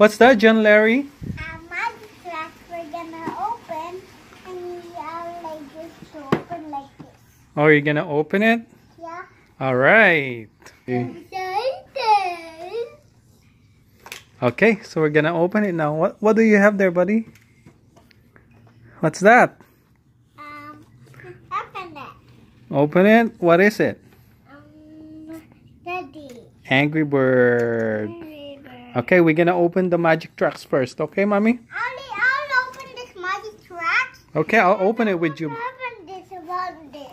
What's that, John Lehrey? A track we're gonna open and we are like to open like this. Oh, you're gonna open it? Yeah. All right. Okay, so we're gonna open it now. What What do you have there, buddy? What's that? Um, open it. Open it. What is it? Um, Daddy. Angry Bird. Okay, we're gonna open the magic tracks first. Okay, mommy? I'll, I'll open this magic track. Okay, I'll open it with you. Open this about this.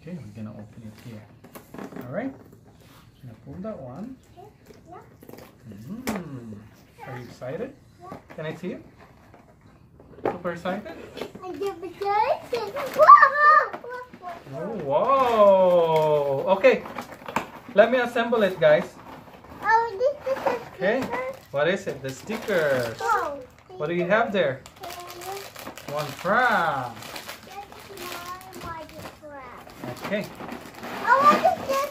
Okay, we're gonna open it here. All right. Gonna pull that one. Mm. Are you excited? Can I see it? Super excited? I get excited. Whoa! Oh, whoa! Okay, let me assemble it, guys. Oh, this is Okay. What is it? The stickers. Oh. What do you have there? One trap. That's my magic track. Okay. Oh, what is this?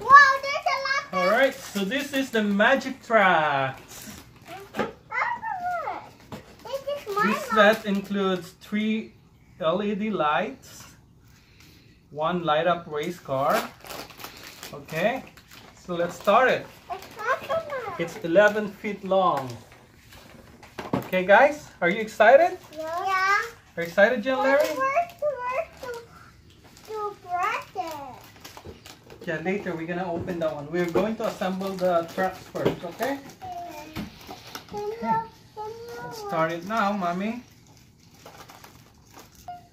Wow, there's a lot All right. So this is the magic tracks. This is my This set includes three LED lights, one light up race car. Okay. So let's start it. It's 11 feet long. Okay, guys, are you excited? Yeah. Are you excited, John Lehrey? Where's the to, to practice? Yeah, later we're gonna open that one. We're going to assemble the trucks first, okay? Can you, can you, Let's start it now, mommy.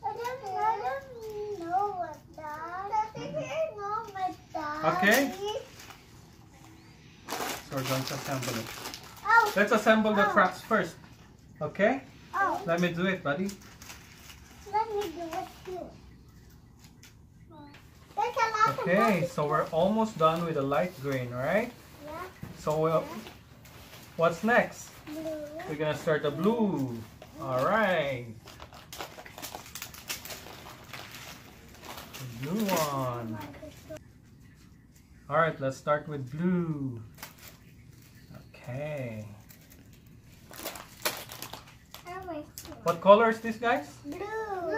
I don't, I don't know what that. I think I know what that Okay. is. So we're going to assemble it. Oh, Let's assemble the Oh. trucks first. Okay? oh, Let me do it, buddy. let me do it too. There's a lot of Okay, so we're almost done with the light green, right? Yeah, So we'll, what's next? blue. We're gonna start the blue. All right. The blue one. All right, let's start with blue. Okay. Oh, my What color is this, guys? Blue.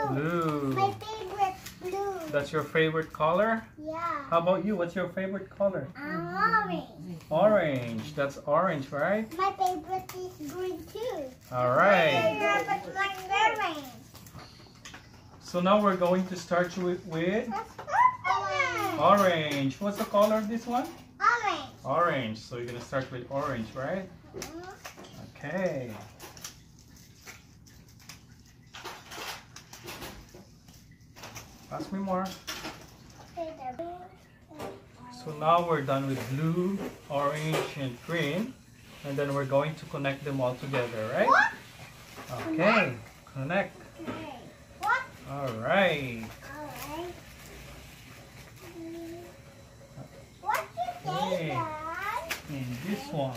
Blue. My favorite blue. That's your favorite color? yeah. How about you? What's your favorite color? Orange. Orange. That's orange, right? My favorite is green too. All right. Yeah, but like orange. So now we're going to start with, with Orange. orange. What's the color of this one? Orange. Orange. So you're gonna start with orange, right? Uh-huh. Okay. Pass me more. So now we're done with blue, orange, and green. And then we're going to connect them all together, right? What? Okay. Connect. Okay. What? Alright. Alright. What you say, Dad? And this one.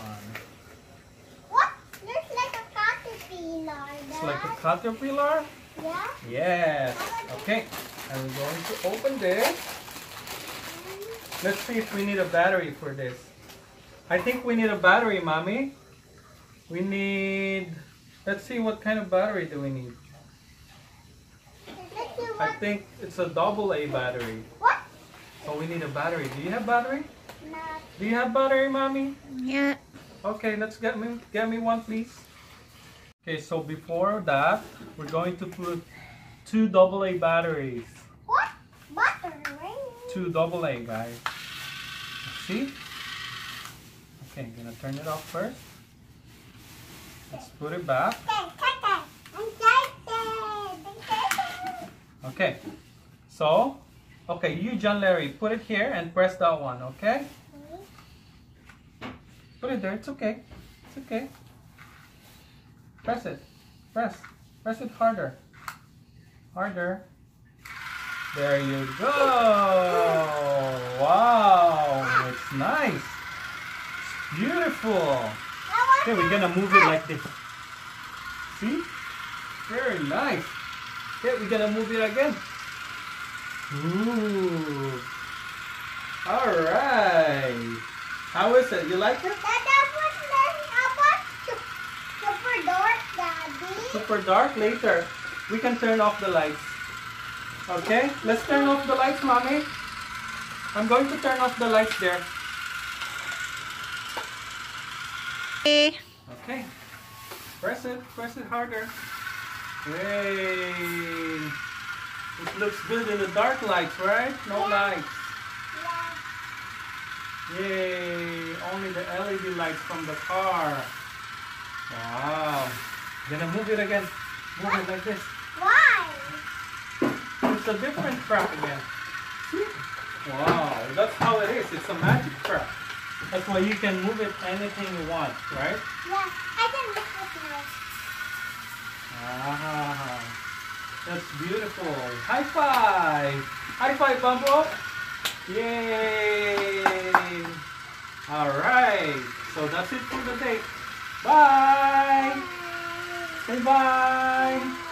What? Looks like a caterpillar, It's like a caterpillar. Yeah? Yes. Okay. And we're going to open this. Let's see if we need a battery for this. I think we need a battery, mommy. We need. Let's see what kind of battery do we need. I think it's a double A battery. What? So we need a battery. Do you have battery? Not. Do you have battery, mommy? Yeah. Okay, let's get me get me one, please. Okay, so before that, we're going to put two double A batteries. Two double A, guys. See? Okay, I'm gonna turn it off first. Let's put it back. Okay. So, okay, you, John Lehrey, put it here and press that one, okay? Put it there. It's okay. It's okay. Press it. Press. Press it harder. Harder. There you go. Wow, it's nice. It's beautiful. Okay, we're gonna move it like this. See? Very nice. Okay, we're gonna move it again. Ooh. Alright. How is it? You like it? Super dark later. We can turn off the lights. Okay? Let's turn off the lights, mommy. I'm going to turn off the lights there. Okay. Press it. Press it harder. Hey. It looks good in the dark lights, right? No lights. Yeah. Yay! Only the LED lights from the car. Wow. Gonna move it again. Move it like this. It's a different crack again. See? Wow, that's how it is. It's a magic track. That's why you can move it anything you want, right? Yeah, I can look it now. Ah, that's beautiful. High five! High five, Bumbo! Yay! Alright, so that's it for the day. Bye! Bye. Say bye!